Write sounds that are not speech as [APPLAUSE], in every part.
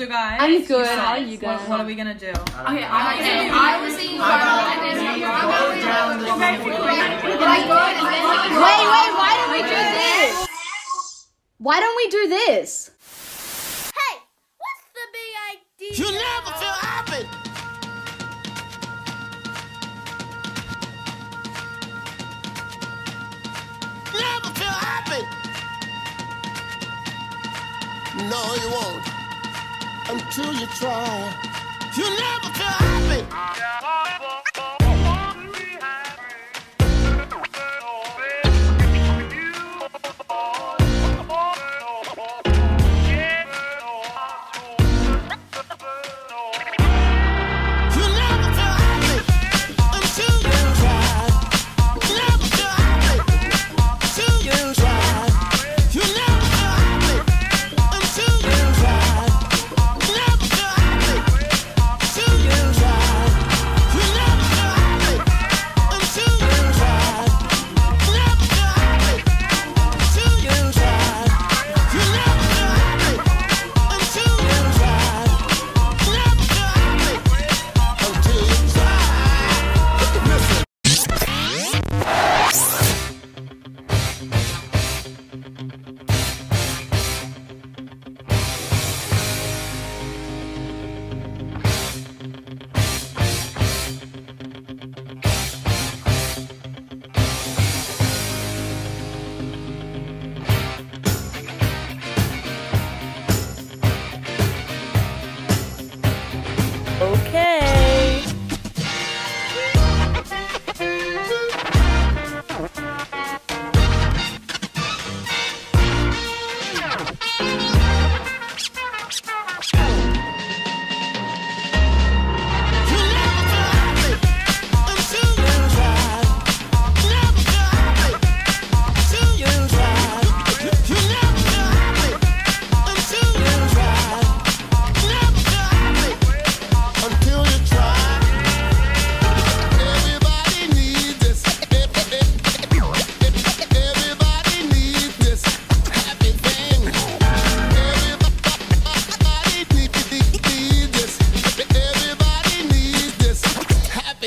So guys, I'm good. How are you guys? What, what, are we gonna do? Okay, I was thinking about and Wait, wait, why don't we do this? Why don't we do this? Hey, what's the big idea? You never feel happy. Never feel happy. No, you won't until you try. You never feel happy.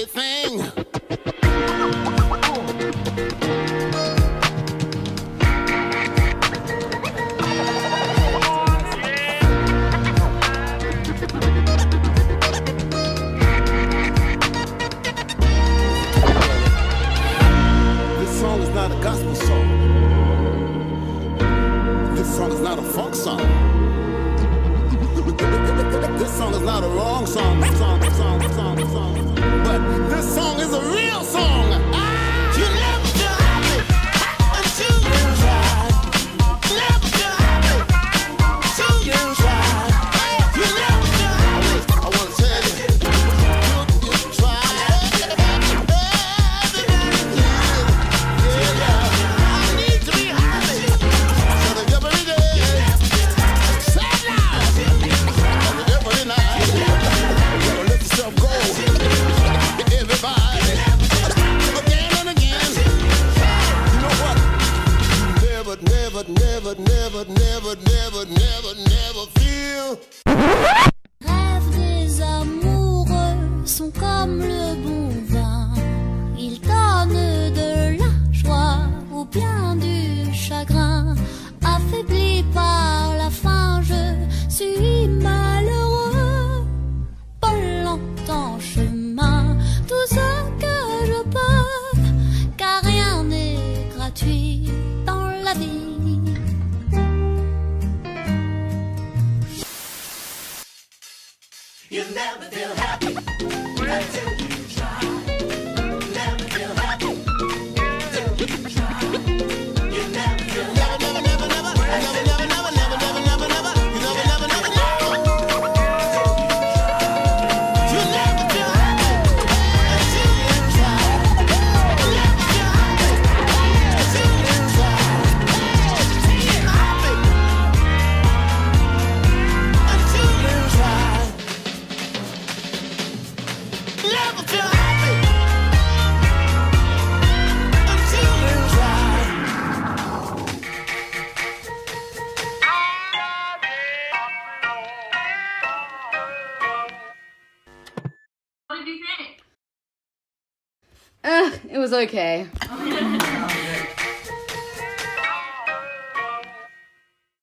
This song is not a gospel song. This song is not a funk song. This song is not a long song. This song is a real Rêve des amoureux sont comme le bon You'll never feel happy until what did you think? Uh, it was okay. [LAUGHS]